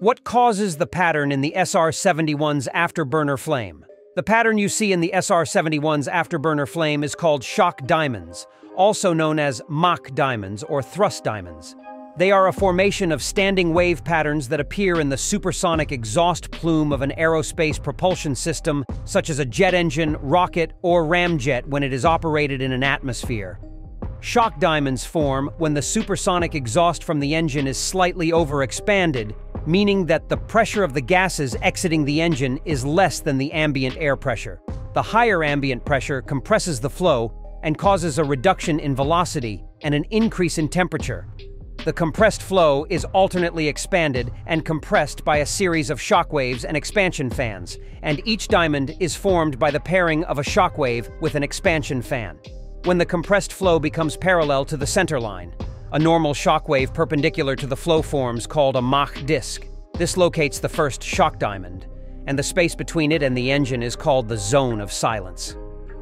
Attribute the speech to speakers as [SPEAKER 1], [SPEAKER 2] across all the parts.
[SPEAKER 1] What causes the pattern in the SR-71's afterburner flame? The pattern you see in the SR-71's afterburner flame is called shock diamonds, also known as Mach diamonds or thrust diamonds. They are a formation of standing wave patterns that appear in the supersonic exhaust plume of an aerospace propulsion system, such as a jet engine, rocket, or ramjet when it is operated in an atmosphere. Shock diamonds form when the supersonic exhaust from the engine is slightly overexpanded, meaning that the pressure of the gases exiting the engine is less than the ambient air pressure. The higher ambient pressure compresses the flow and causes a reduction in velocity and an increase in temperature. The compressed flow is alternately expanded and compressed by a series of shock waves and expansion fans, and each diamond is formed by the pairing of a shock wave with an expansion fan. When the compressed flow becomes parallel to the center line, a normal shock wave perpendicular to the flow forms called a Mach disk. This locates the first shock diamond, and the space between it and the engine is called the zone of silence.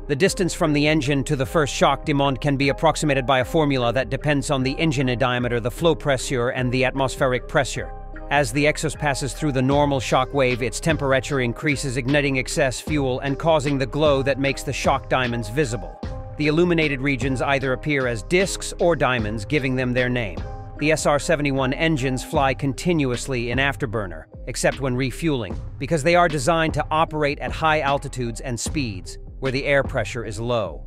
[SPEAKER 1] The distance from the engine to the first shock diamond can be approximated by a formula that depends on the engine diameter, the flow pressure, and the atmospheric pressure. As the exhaust passes through the normal shock wave, its temperature increases, igniting excess fuel and causing the glow that makes the shock diamonds visible. The illuminated regions either appear as disks or diamonds, giving them their name. The SR-71 engines fly continuously in afterburner, except when refueling, because they are designed to operate at high altitudes and speeds, where the air pressure is low.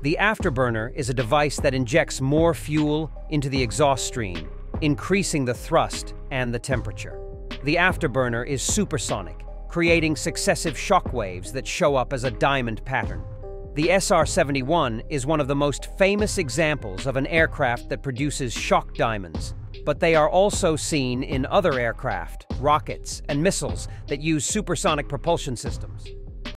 [SPEAKER 1] The afterburner is a device that injects more fuel into the exhaust stream, increasing the thrust and the temperature. The afterburner is supersonic, creating successive shock waves that show up as a diamond pattern. The SR-71 is one of the most famous examples of an aircraft that produces shock diamonds, but they are also seen in other aircraft, rockets, and missiles that use supersonic propulsion systems.